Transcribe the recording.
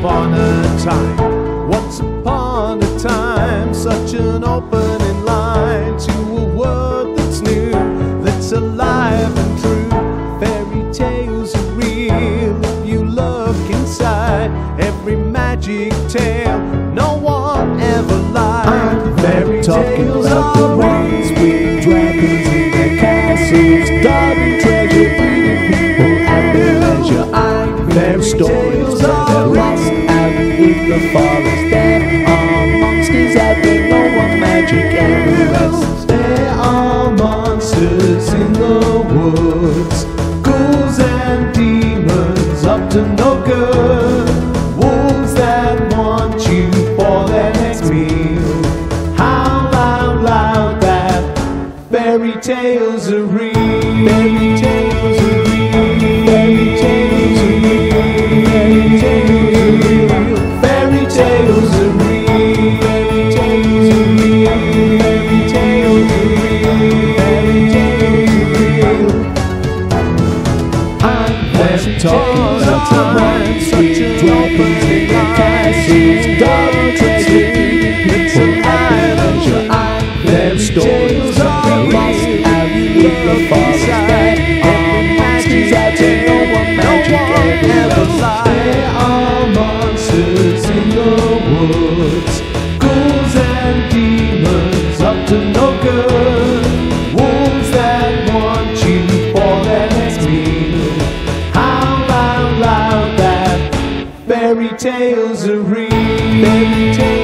upon a time, once upon a time, such an opening line to a world that's new, that's alive and true. Fairy tales are real if you look inside every magic tale. No one ever lied. Fairy Talking tales about the ones with dragons in their castles, garden treasure, bringing people at their leisure. I'm fairy stories the forest. There are monsters there, no one magic everywhere. There are monsters in the woods, ghouls and demons up to no good, wolves that want you for their next meal. Howl out loud that fairy tales are real. Fairy tales are real. talking about tonight. Sweet dropping in the castles, darling sleep. It's an island, your eye. Them stories of the lost avenue of forest back. All monsters out there, no one magic ever ever lies. There are monsters in the woods, ghouls and demons up to no good. Fairy tales are real.